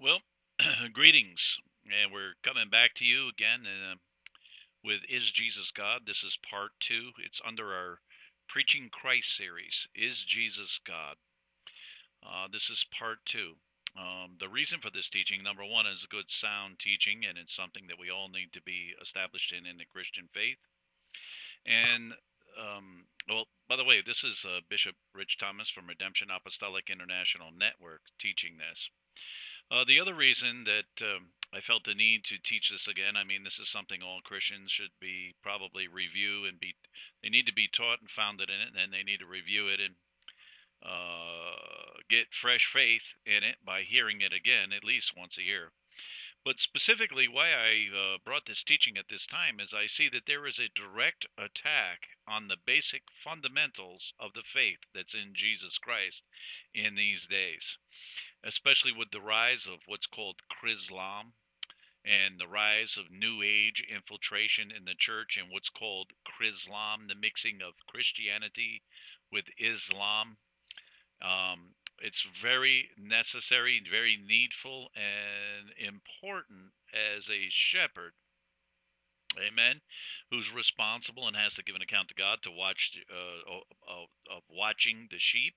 Well, greetings, and we're coming back to you again uh, with Is Jesus God? This is part two. It's under our Preaching Christ series. Is Jesus God? Uh, this is part two. Um, the reason for this teaching, number one, is a good sound teaching, and it's something that we all need to be established in in the Christian faith. And um, well, by the way, this is uh, Bishop Rich Thomas from Redemption Apostolic International Network teaching this. Uh, the other reason that um, I felt the need to teach this again, I mean, this is something all Christians should be probably review and be, they need to be taught and founded in it, and then they need to review it and uh, get fresh faith in it by hearing it again at least once a year. But specifically, why I uh, brought this teaching at this time is I see that there is a direct attack on the basic fundamentals of the faith that's in Jesus Christ in these days especially with the rise of what's called Chrislam and the rise of New Age infiltration in the church and what's called Chrislam, the mixing of Christianity with Islam. Um, it's very necessary, very needful, and important as a shepherd amen who's responsible and has to give an account to god to watch uh, of, of watching the sheep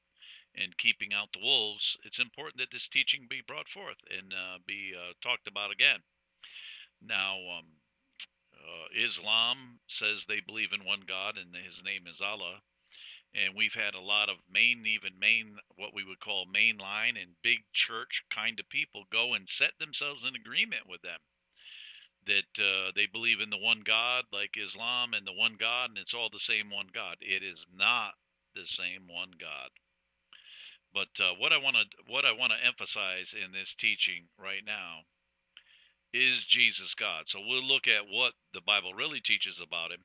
and keeping out the wolves, it's important that this teaching be brought forth and uh, be uh, talked about again. Now, um, uh, Islam says they believe in one God and his name is Allah. And we've had a lot of main, even main, what we would call mainline and big church kind of people go and set themselves in agreement with them that uh, they believe in the one God, like Islam, and the one God, and it's all the same one God. It is not the same one God. But uh, what I want to what I want to emphasize in this teaching right now is Jesus God. So we'll look at what the Bible really teaches about him.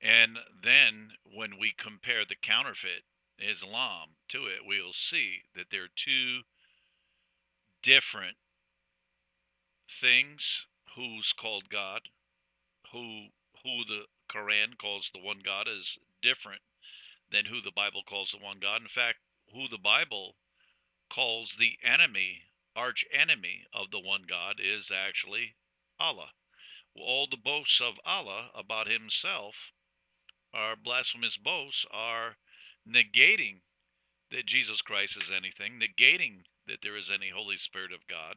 And then when we compare the counterfeit Islam to it, we'll see that there are two different things who's called God, who who the Quran calls the one God is different than who the Bible calls the one God. In fact, who the Bible calls the enemy, arch enemy of the one God, is actually Allah. All the boasts of Allah about himself are blasphemous boasts, are negating that Jesus Christ is anything, negating that there is any Holy Spirit of God,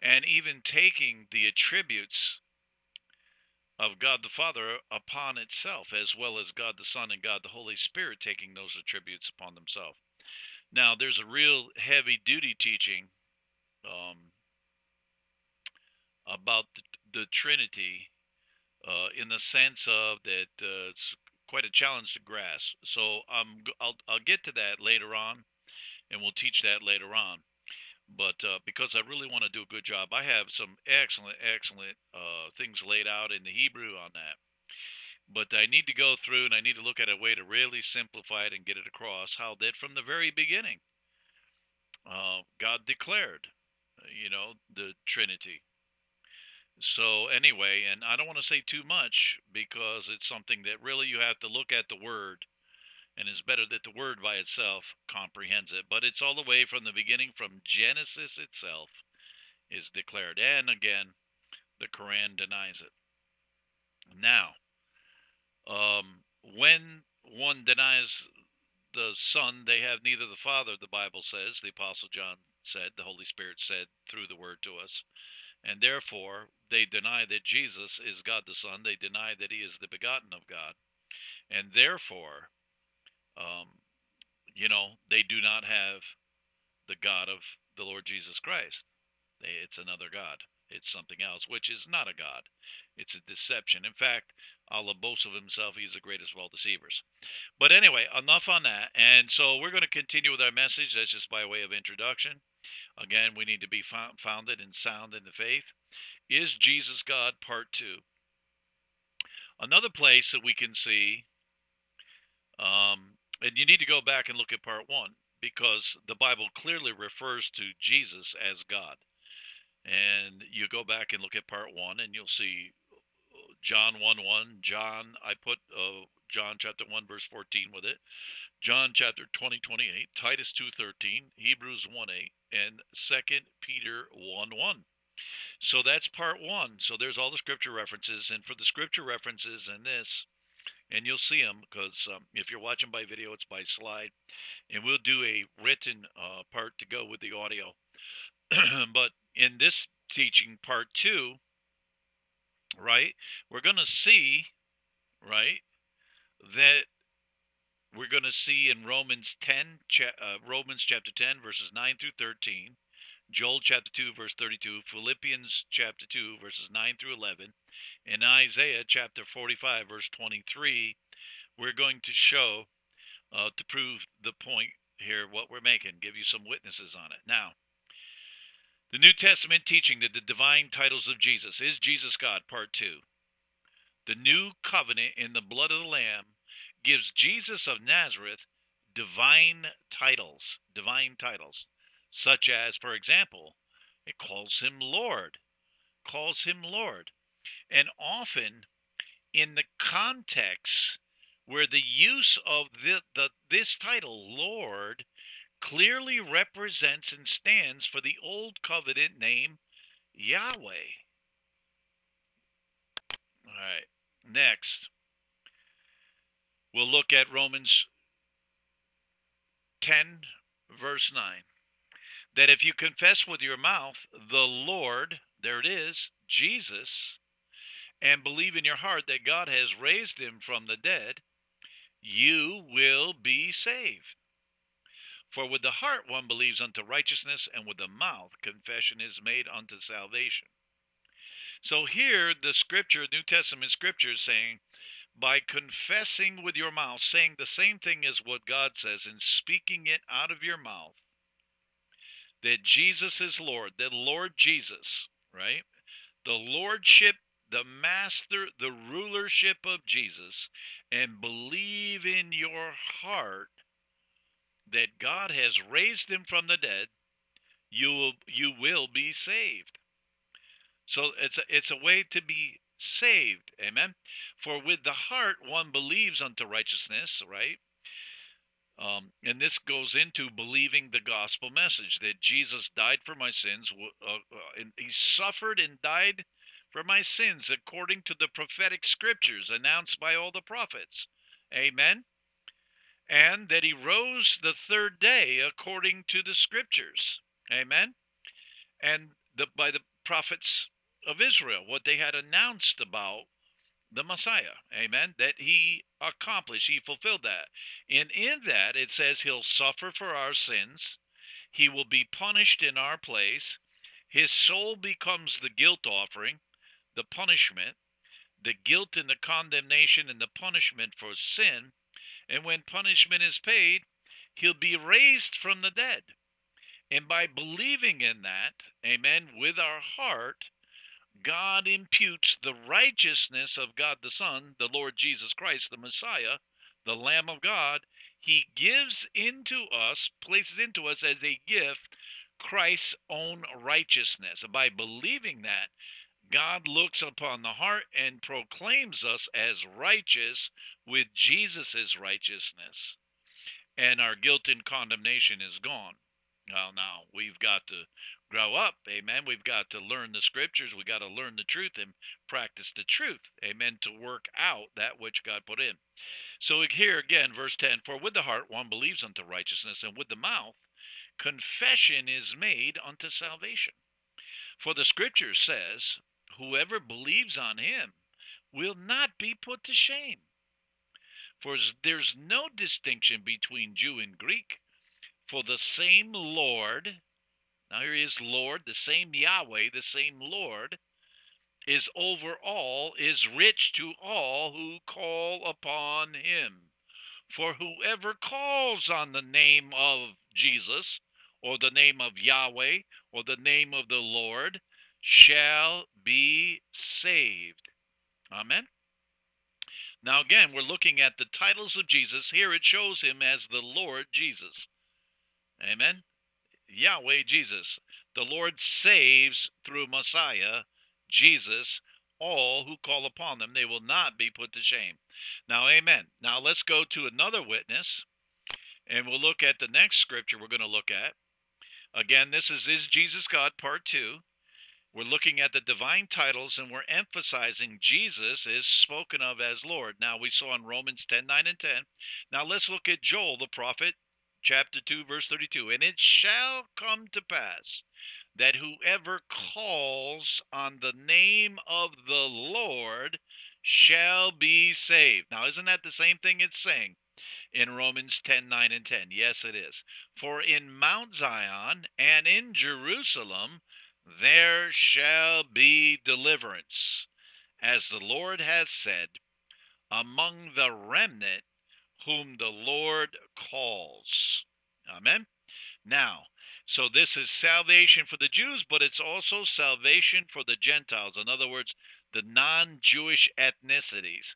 and even taking the attributes of God the Father upon itself, as well as God the Son and God the Holy Spirit taking those attributes upon themselves. Now, there's a real heavy duty teaching um, about the, the Trinity uh, in the sense of that uh, it's quite a challenge to grasp. So um, I'll, I'll get to that later on, and we'll teach that later on but uh, because I really want to do a good job, I have some excellent, excellent uh, things laid out in the Hebrew on that. But I need to go through and I need to look at a way to really simplify it and get it across how that from the very beginning, uh, God declared, uh, you know, the Trinity. So, anyway, and I don't want to say too much because it's something that really you have to look at the Word and it's better that the word by itself comprehends it. But it's all the way from the beginning, from Genesis itself, is declared. And again, the Quran denies it. Now, um, when one denies the Son, they have neither the Father, the Bible says, the Apostle John said, the Holy Spirit said through the Word to us. And therefore, they deny that Jesus is God the Son. They deny that He is the begotten of God. And therefore, um, you know, they do not have the God of the Lord Jesus Christ. They, it's another God. It's something else, which is not a God. It's a deception. In fact, Allah boasts of himself, he's the greatest of all deceivers. But anyway, enough on that. And so we're going to continue with our message. That's just by way of introduction. Again, we need to be founded and sound in the faith. Is Jesus God? Part two. Another place that we can see um, and you need to go back and look at part one because the Bible clearly refers to Jesus as God. And you go back and look at part one, and you'll see John 1 1. John, I put uh, John chapter 1, verse 14 with it. John chapter 20, 28, Titus 2.13, Hebrews 1, 8, and 2 Peter 1, 1. So that's part one. So there's all the scripture references. And for the scripture references in this, and you'll see them because um, if you're watching by video, it's by slide. And we'll do a written uh, part to go with the audio. but in this teaching, part two, right, we're going to see, right, that we're going to see in Romans 10, uh, Romans chapter 10, verses 9 through 13, Joel chapter 2, verse 32, Philippians chapter 2, verses 9 through 11, and Isaiah chapter 45, verse 23, we're going to show uh, to prove the point here what we're making, give you some witnesses on it. Now, the New Testament teaching that the divine titles of Jesus is Jesus God, part 2. The new covenant in the blood of the Lamb gives Jesus of Nazareth divine titles, divine titles such as, for example, it calls him Lord, calls him Lord. And often in the context where the use of the, the, this title, Lord, clearly represents and stands for the Old Covenant name Yahweh. All right, next, we'll look at Romans 10, verse 9 that if you confess with your mouth the Lord, there it is, Jesus, and believe in your heart that God has raised him from the dead, you will be saved. For with the heart one believes unto righteousness, and with the mouth confession is made unto salvation. So here the scripture, New Testament scripture is saying, by confessing with your mouth, saying the same thing as what God says, and speaking it out of your mouth, that Jesus is Lord, that Lord Jesus, right? The lordship, the master, the rulership of Jesus, and believe in your heart that God has raised him from the dead, you will you will be saved. So it's a, it's a way to be saved. Amen. For with the heart one believes unto righteousness, right? Um, and this goes into believing the gospel message that Jesus died for my sins, uh, uh, and he suffered and died for my sins according to the prophetic scriptures announced by all the prophets. Amen. And that he rose the third day according to the scriptures. Amen. And the, by the prophets of Israel, what they had announced about the Messiah. Amen. That he accomplished, he fulfilled that. And in that, it says he'll suffer for our sins, he will be punished in our place, his soul becomes the guilt offering, the punishment, the guilt and the condemnation and the punishment for sin. And when punishment is paid, he'll be raised from the dead. And by believing in that, amen, with our heart, God imputes the righteousness of God the Son, the Lord Jesus Christ, the Messiah, the Lamb of God. He gives into us, places into us as a gift, Christ's own righteousness. And By believing that, God looks upon the heart and proclaims us as righteous with Jesus' righteousness. And our guilt and condemnation is gone. Well, now we've got to grow up. Amen. We've got to learn the scriptures. We've got to learn the truth and practice the truth. Amen. To work out that which God put in. So here again, verse 10 For with the heart one believes unto righteousness, and with the mouth confession is made unto salvation. For the scripture says, Whoever believes on him will not be put to shame. For there's no distinction between Jew and Greek, for the same Lord now here is Lord, the same Yahweh, the same Lord, is over all, is rich to all who call upon him. For whoever calls on the name of Jesus, or the name of Yahweh, or the name of the Lord, shall be saved. Amen. Now, again, we're looking at the titles of Jesus. Here it shows him as the Lord Jesus. Amen. Yahweh Jesus. The Lord saves through Messiah, Jesus, all who call upon them. They will not be put to shame. Now, amen. Now, let's go to another witness. And we'll look at the next scripture we're going to look at. Again, this is Is Jesus God, part two. We're looking at the divine titles and we're emphasizing Jesus is spoken of as Lord. Now, we saw in Romans 10 9 and 10. Now, let's look at Joel the prophet, chapter 2, verse 32. And it shall come to pass that whoever calls on the name of the Lord shall be saved. Now, isn't that the same thing it's saying? in Romans 10 9 and 10. Yes, it is. For in Mount Zion and in Jerusalem there shall be deliverance, as the Lord has said, among the remnant whom the Lord calls. Amen. Now, so this is salvation for the Jews, but it's also salvation for the Gentiles. In other words, the non Jewish ethnicities.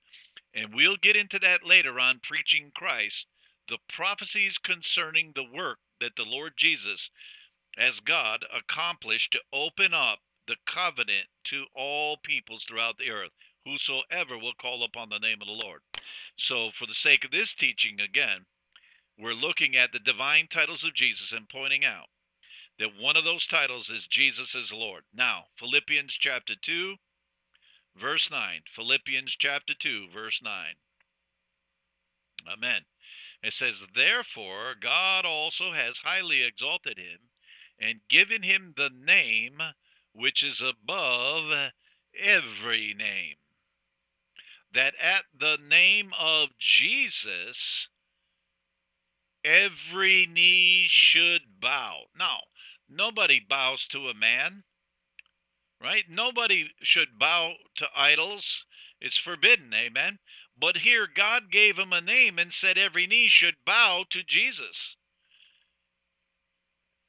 And we'll get into that later on preaching Christ. The prophecies concerning the work that the Lord Jesus as God accomplished to open up the covenant to all peoples throughout the earth, whosoever will call upon the name of the Lord. So, for the sake of this teaching, again, we're looking at the divine titles of Jesus and pointing out that one of those titles is Jesus is Lord. Now, Philippians chapter 2, verse 9. Philippians chapter 2, verse 9. Amen. It says, Therefore, God also has highly exalted him and given him the name which is above every name. That at the name of Jesus, every knee should bow. Now, nobody bows to a man, right? Nobody should bow to idols. It's forbidden, amen? But here, God gave him a name and said every knee should bow to Jesus.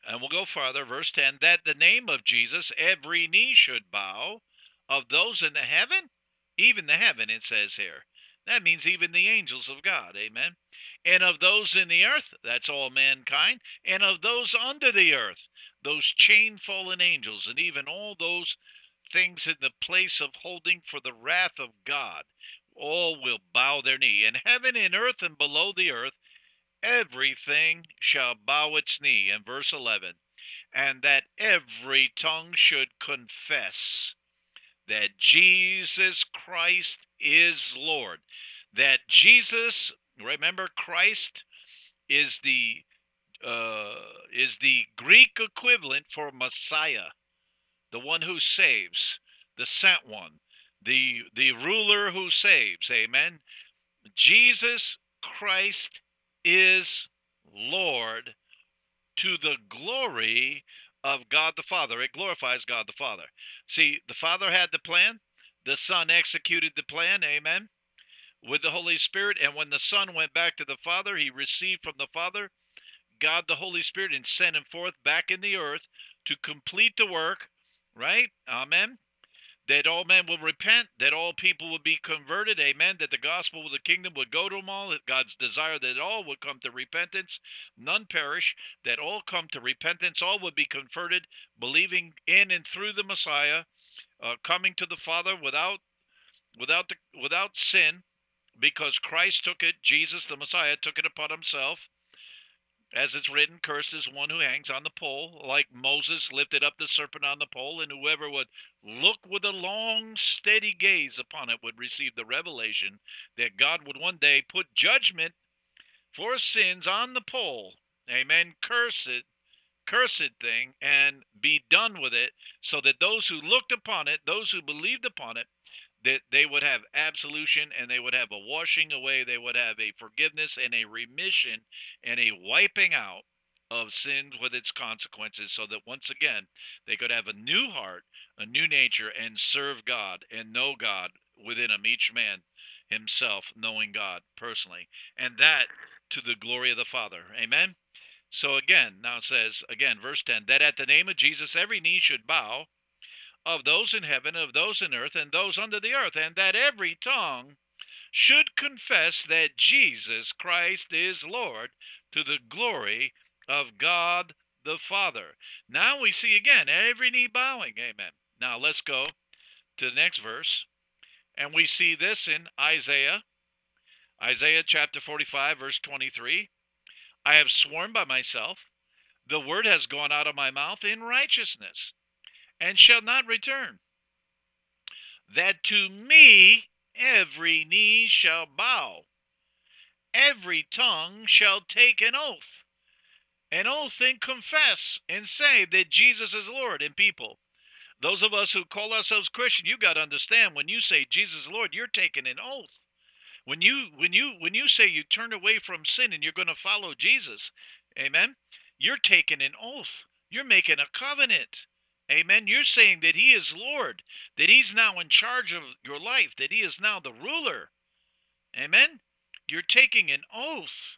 And we'll go farther, verse 10 that the name of Jesus every knee should bow of those in the heaven, even the heaven, it says here. That means even the angels of God, amen. And of those in the earth, that's all mankind, and of those under the earth, those chain fallen angels, and even all those things in the place of holding for the wrath of God, all will bow their knee. In heaven, in earth, and below the earth, everything shall bow its knee. In verse 11, and that every tongue should confess that Jesus Christ is Lord. That Jesus, remember, Christ is the uh, is the Greek equivalent for Messiah, the one who saves, the sent one, the the ruler who saves. Amen. Jesus Christ is Lord to the glory of God the Father. It glorifies God the Father. See, the Father had the plan, the Son executed the plan, amen, with the Holy Spirit. And when the Son went back to the Father, he received from the Father God the Holy Spirit and sent him forth back in the earth to complete the work, right? Amen that all men will repent, that all people will be converted, amen, that the gospel of the kingdom would go to them all, that God's desire that all would come to repentance, none perish, that all come to repentance, all would be converted, believing in and through the Messiah, uh, coming to the Father without without the, without sin, because Christ took it, Jesus the Messiah took it upon himself as it's written, cursed is one who hangs on the pole, like Moses lifted up the serpent on the pole, and whoever would look with a long, steady gaze upon it would receive the revelation that God would one day put judgment for sins on the pole. Amen. Curse it, cursed thing, and be done with it, so that those who looked upon it, those who believed upon it, that they would have absolution and they would have a washing away, they would have a forgiveness and a remission and a wiping out of sin with its consequences, so that once again they could have a new heart, a new nature, and serve God and know God within them, each man himself knowing God personally, and that to the glory of the Father. Amen. So again, now says, again, verse 10, that at the name of Jesus every knee should bow of those in heaven, of those in earth, and those under the earth, and that every tongue should confess that Jesus Christ is Lord to the glory of God the Father. Now we see again every knee bowing. Amen. Now let's go to the next verse. And we see this in Isaiah, Isaiah chapter 45, verse 23. I have sworn by myself, the word has gone out of my mouth in righteousness, and shall not return. That to me every knee shall bow, every tongue shall take an oath, an oath and confess and say that Jesus is Lord. And people, those of us who call ourselves Christian, you got to understand when you say Jesus Lord, you're taking an oath. When you when you when you say you turn away from sin and you're going to follow Jesus, amen, you're taking an oath. You're making a covenant. Amen. You're saying that He is Lord, that He's now in charge of your life, that He is now the ruler. Amen. You're taking an oath.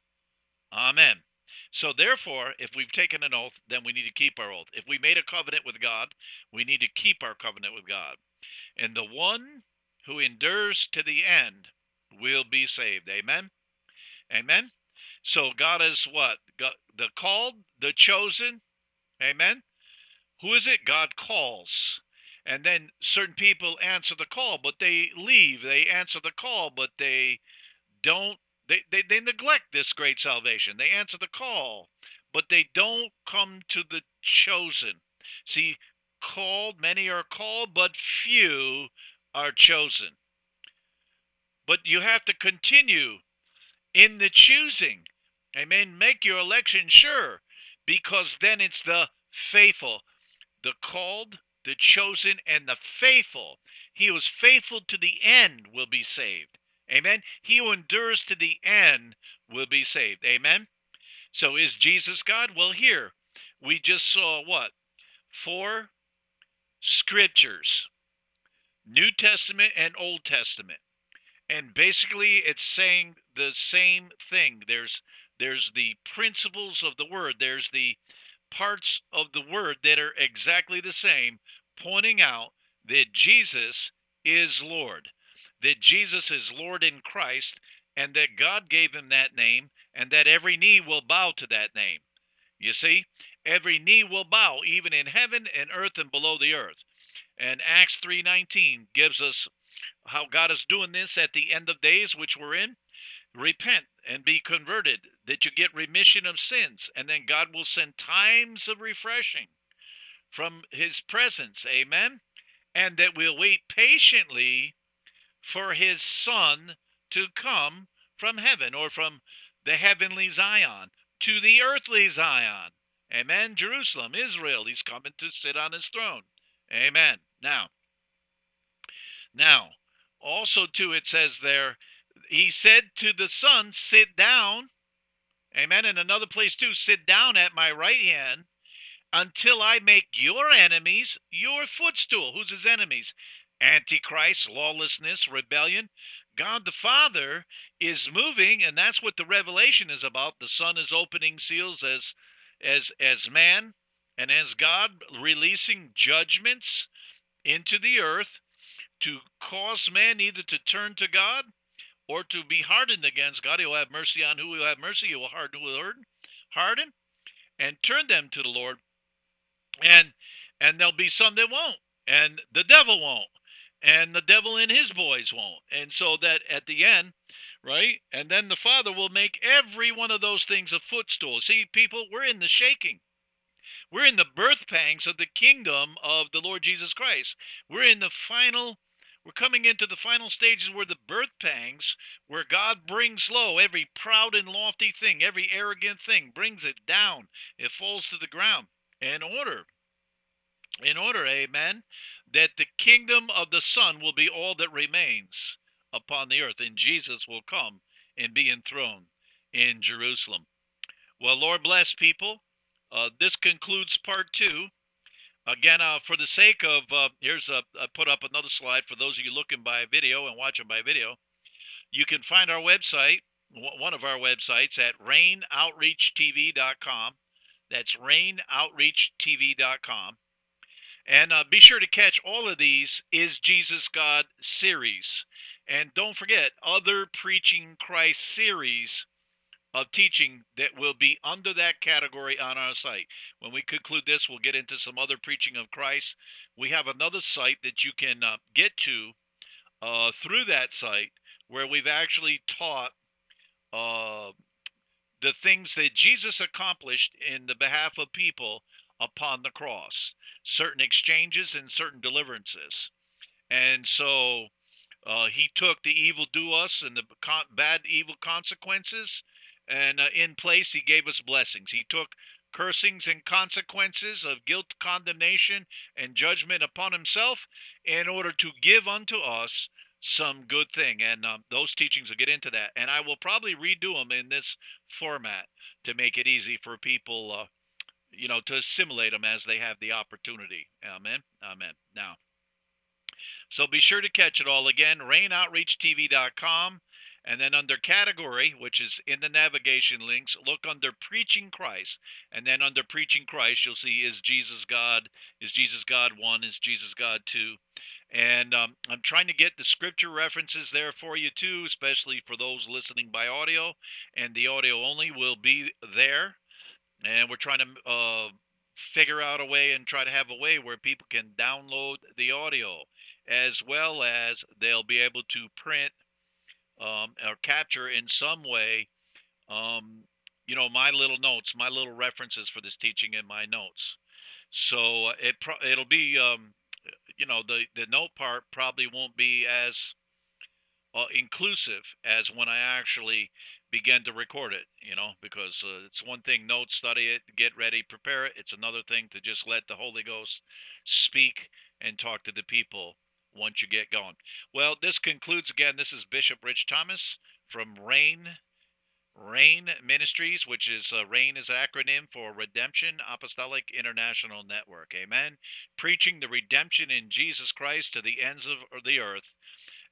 Amen. So, therefore, if we've taken an oath, then we need to keep our oath. If we made a covenant with God, we need to keep our covenant with God. And the one who endures to the end will be saved. Amen. Amen. So, God is what? God, the called, the chosen. Amen. Who is it? God calls. And then certain people answer the call, but they leave. They answer the call, but they don't, they, they, they neglect this great salvation. They answer the call, but they don't come to the chosen. See, called, many are called, but few are chosen. But you have to continue in the choosing. Amen. Make your election sure because then it's the faithful the called, the chosen, and the faithful. He who is faithful to the end will be saved. Amen. He who endures to the end will be saved. Amen. So is Jesus God? Well, here we just saw what? Four scriptures New Testament and Old Testament. And basically it's saying the same thing. There's there's the principles of the word. There's the parts of the word that are exactly the same, pointing out that Jesus is Lord, that Jesus is Lord in Christ, and that God gave him that name, and that every knee will bow to that name. You see, every knee will bow, even in heaven and earth and below the earth. And Acts 3:19 gives us how God is doing this at the end of days, which we're in. Repent and be converted, that you get remission of sins, and then God will send times of refreshing from His presence. Amen. And that we'll wait patiently for His Son to come from heaven or from the heavenly Zion to the earthly Zion. Amen. Jerusalem, Israel, He's coming to sit on His throne. Amen. Now, now, also too, it says there he said to the Son, Sit down. Amen. In another place, too, sit down at my right hand until I make your enemies your footstool. Who's his enemies? Antichrist, lawlessness, rebellion. God the Father is moving, and that's what the revelation is about. The Son is opening seals as as as man and as God releasing judgments into the earth to cause man either to turn to God or to be hardened against God. He will have mercy on who will have mercy. He will harden who will harden, harden, and turn them to the Lord. And and there'll be some that won't, and the devil won't, and the devil and his boys won't. And so that at the end, right? And then the Father will make every one of those things a footstool. See, people, we're in the shaking. We're in the birth pangs of the kingdom of the Lord Jesus Christ. We're in the final we're coming into the final stages where the birth pangs, where God brings low every proud and lofty thing, every arrogant thing, brings it down. It falls to the ground. In order, in order, amen, that the kingdom of the Son will be all that remains upon the earth, and Jesus will come and be enthroned in Jerusalem. Well, Lord bless people. Uh, this concludes part two. Again, uh, for the sake of, uh, here's a, I put up another slide for those of you looking by video and watching by video. You can find our website, one of our websites, at rainoutreachtv.com. That's rainoutreachtv.com. And uh, be sure to catch all of these Is Jesus God series. And don't forget, other Preaching Christ series of teaching that will be under that category on our site. When we conclude this, we'll get into some other preaching of Christ. We have another site that you can uh, get to uh, through that site where we've actually taught uh, the things that Jesus accomplished in the behalf of people upon the cross, certain exchanges and certain deliverances. And so uh, he took the evil due us and the con- bad evil consequences, and uh, in place he gave us blessings. He took cursings and consequences of guilt, condemnation, and judgment upon himself in order to give unto us some good thing. And um, those teachings will get into that. And I will probably redo them in this format to make it easy for people, uh, you know, to assimilate them as they have the opportunity. Amen. Amen. Now, so be sure to catch it all again. RainOutreachTV.com. And then under category, which is in the navigation links, look under preaching Christ. And then under preaching Christ, you'll see is Jesus God? Is Jesus God one? Is Jesus God two? And um, I'm trying to get the scripture references there for you too, especially for those listening by audio. And the audio only will be there. And we're trying to uh, figure out a way and try to have a way where people can download the audio as well as they'll be able to print um, or capture in some way, um, you know, my little notes, my little references for this teaching in my notes. So uh, it pro- it'll be, um, you know, the the note part probably won't be as uh, inclusive as when I actually begin to record it, you know, because uh, it's one thing note, study it, get ready, prepare it. It's another thing to just let the Holy Ghost speak and talk to the people once you get going. Well, this concludes again. This is Bishop Rich Thomas from Rain Rain Ministries, which is uh, Rain is acronym for Redemption Apostolic International Network. Amen. Preaching the redemption in Jesus Christ to the ends of the earth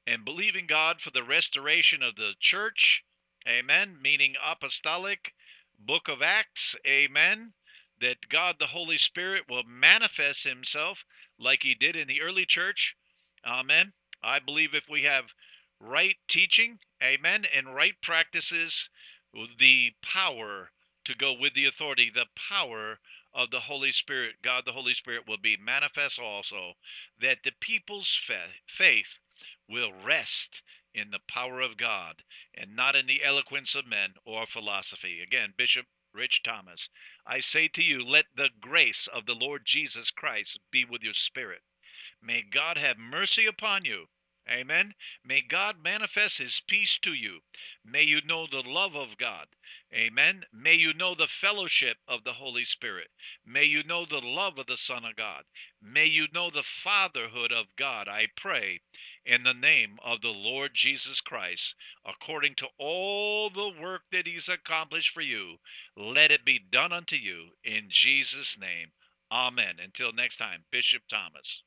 and believing God for the restoration of the church. Amen. Meaning apostolic book of Acts. Amen. That God the Holy Spirit will manifest himself like he did in the early church Amen. I believe if we have right teaching, amen, and right practices, the power to go with the authority, the power of the Holy Spirit, God the Holy Spirit will be manifest also, that the people's faith will rest in the power of God and not in the eloquence of men or philosophy. Again, Bishop Rich Thomas, I say to you, let the grace of the Lord Jesus Christ be with your spirit. May God have mercy upon you. Amen. May God manifest his peace to you. May you know the love of God. Amen. May you know the fellowship of the Holy Spirit. May you know the love of the Son of God. May you know the fatherhood of God. I pray in the name of the Lord Jesus Christ, according to all the work that he's accomplished for you, let it be done unto you in Jesus' name. Amen. Until next time, Bishop Thomas.